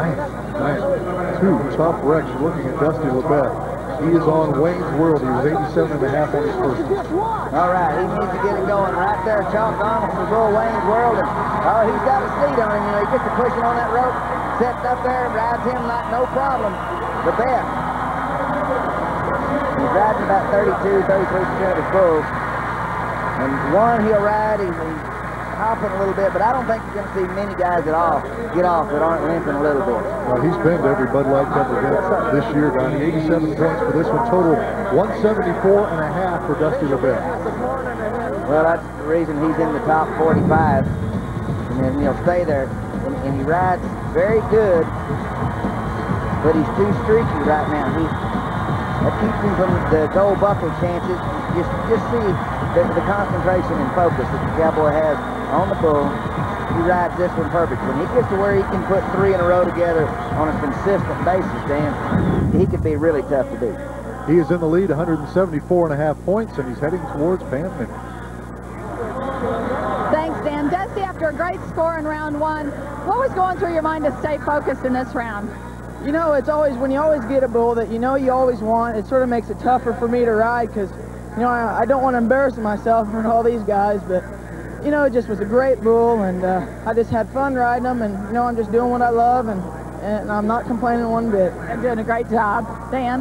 Man, man, two tough wrecks looking at Dusty LaBeth. He is on Wayne's World. He was 87 and a half on his first. All right, he needs to get it going right there. Chalk on for Bull Wayne's World. And, oh, he's got a seat on him. You know, he gets to pushing on that rope, sets up there, rides him like no problem. The best. He's riding about 32, 33% of his bulls. And one he'll ride, he's, he's hopping a little bit, but I don't think you're going to see many guys at all get off that aren't limping a little bit. Well, he's been to every Bud Light Cup event this year, Donnie. 87 points for this one. Total 174 and a half for Dusty LaBeth. Well, that's the reason he's in the top 45. And then he'll stay there. And, and he rides very good, but he's too streaky right now. He, that keeps him from the gold buckle chances. Just, just see the, the concentration and focus that the Cowboy has on the bull. He rides this one perfect. When he gets to where he can put three in a row together on a consistent basis, Dan, he could be really tough to beat. He is in the lead, 174 and a half points, and he's heading towards Pam Minick. Thanks, Dan. Dusty, after a great score in round one, what was going through your mind to stay focused in this round? You know, it's always, when you always get a bull that you know you always want, it sort of makes it tougher for me to ride because, you know, I, I don't want to embarrass myself in front of all these guys, but you know, it just was a great bull, and uh, I just had fun riding them, and, you know, I'm just doing what I love, and, and I'm not complaining one bit. You're doing a great job. Dan?